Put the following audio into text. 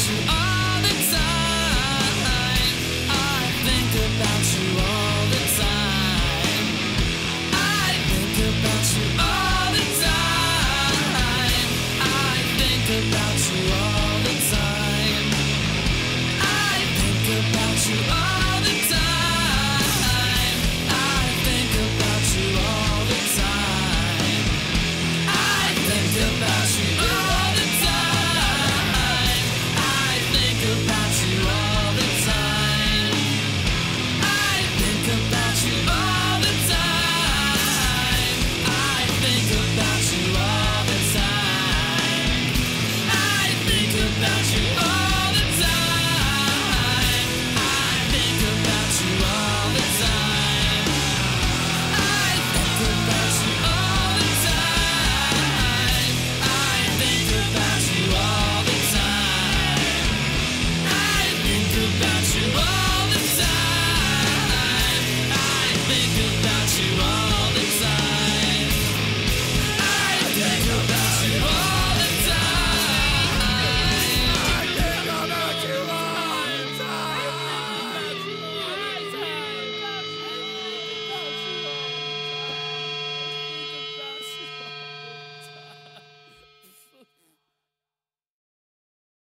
It's